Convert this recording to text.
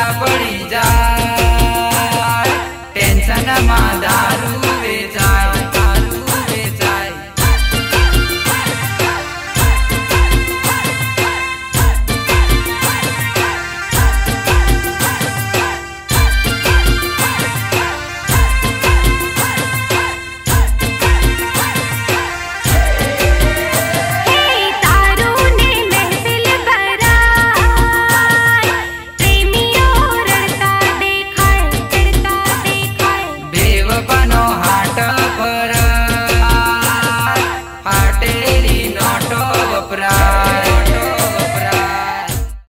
Baba. માનો હાટ